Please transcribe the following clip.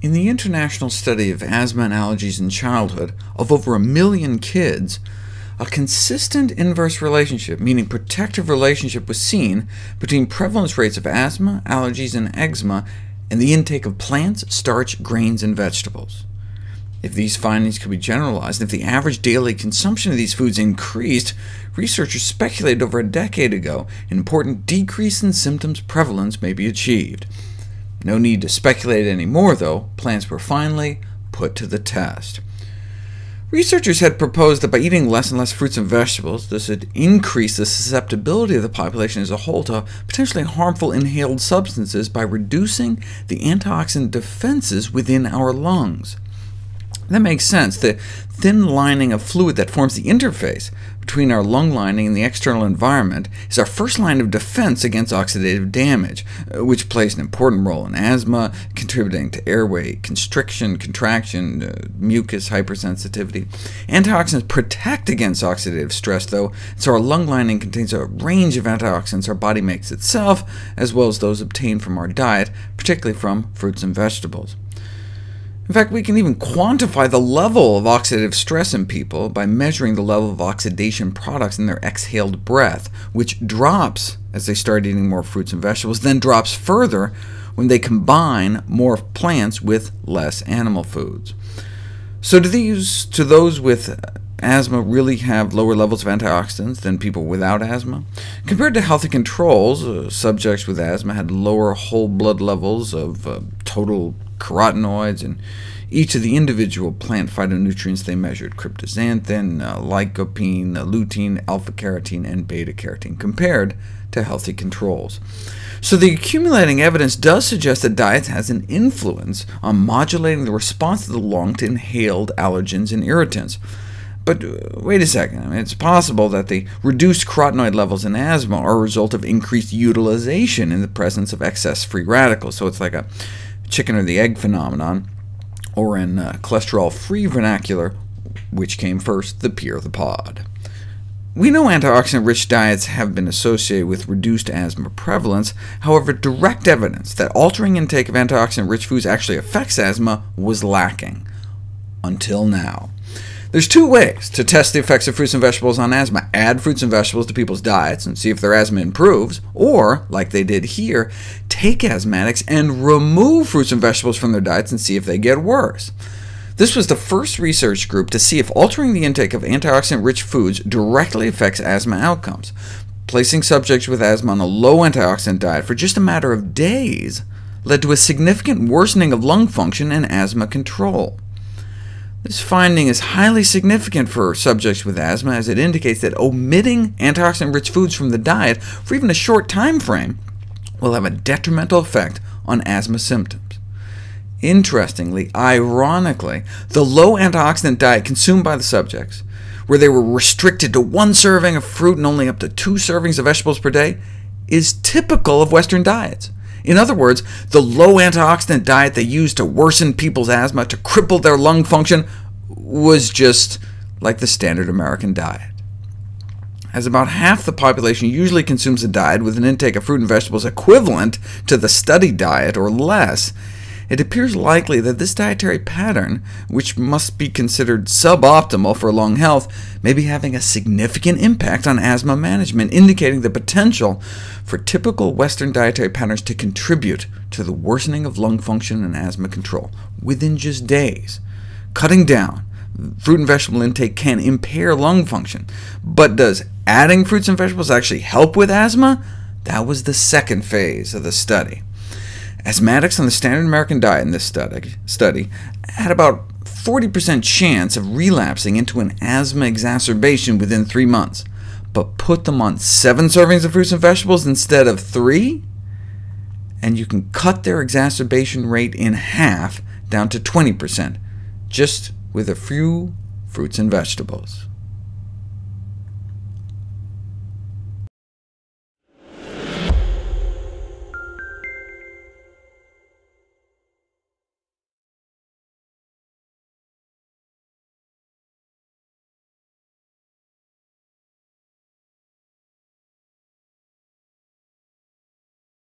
In the international study of asthma and allergies in childhood of over a million kids, a consistent inverse relationship, meaning protective relationship, was seen between prevalence rates of asthma, allergies, and eczema and the intake of plants, starch, grains, and vegetables. If these findings could be generalized, and if the average daily consumption of these foods increased, researchers speculated over a decade ago an important decrease in symptoms prevalence may be achieved. No need to speculate anymore, though. Plants were finally put to the test. Researchers had proposed that by eating less and less fruits and vegetables, this would increase the susceptibility of the population as a whole to potentially harmful inhaled substances by reducing the antioxidant defenses within our lungs. That makes sense. The thin lining of fluid that forms the interface between our lung lining and the external environment is our first line of defense against oxidative damage, uh, which plays an important role in asthma, contributing to airway constriction, contraction, uh, mucus hypersensitivity. Antioxidants protect against oxidative stress, though, so our lung lining contains a range of antioxidants our body makes itself, as well as those obtained from our diet, particularly from fruits and vegetables. In fact, we can even quantify the level of oxidative stress in people by measuring the level of oxidation products in their exhaled breath, which drops as they start eating more fruits and vegetables, then drops further when they combine more plants with less animal foods. So do these, to those with asthma really have lower levels of antioxidants than people without asthma? Compared to healthy controls, uh, subjects with asthma had lower whole blood levels of uh, total carotenoids, and each of the individual plant phytonutrients they measured, cryptoxanthin, uh, lycopene, uh, lutein, alpha-carotene, and beta-carotene, compared to healthy controls. So the accumulating evidence does suggest that diet has an influence on modulating the response of the lung to inhaled allergens and irritants. But uh, wait a second, I mean, it's possible that the reduced carotenoid levels in asthma are a result of increased utilization in the presence of excess free radicals, so it's like a chicken or the egg phenomenon, or in uh, cholesterol-free vernacular, which came first, the pea or the pod. We know antioxidant-rich diets have been associated with reduced asthma prevalence. However, direct evidence that altering intake of antioxidant-rich foods actually affects asthma was lacking, until now. There's two ways to test the effects of fruits and vegetables on asthma. Add fruits and vegetables to people's diets and see if their asthma improves, or, like they did here, take asthmatics and remove fruits and vegetables from their diets and see if they get worse. This was the first research group to see if altering the intake of antioxidant-rich foods directly affects asthma outcomes. Placing subjects with asthma on a low antioxidant diet for just a matter of days led to a significant worsening of lung function and asthma control. This finding is highly significant for subjects with asthma, as it indicates that omitting antioxidant-rich foods from the diet for even a short time frame will have a detrimental effect on asthma symptoms. Interestingly, ironically, the low antioxidant diet consumed by the subjects, where they were restricted to one serving of fruit and only up to two servings of vegetables per day, is typical of Western diets. In other words, the low antioxidant diet they used to worsen people's asthma, to cripple their lung function, was just like the standard American diet. As about half the population usually consumes a diet with an intake of fruit and vegetables equivalent to the study diet or less, it appears likely that this dietary pattern, which must be considered suboptimal for lung health, may be having a significant impact on asthma management, indicating the potential for typical Western dietary patterns to contribute to the worsening of lung function and asthma control within just days. Cutting down fruit and vegetable intake can impair lung function, but does adding fruits and vegetables actually help with asthma? That was the second phase of the study. Asthmatics on the standard American diet in this study, study had about 40% chance of relapsing into an asthma exacerbation within three months, but put them on seven servings of fruits and vegetables instead of three, and you can cut their exacerbation rate in half down to 20%, just with a few fruits and vegetables.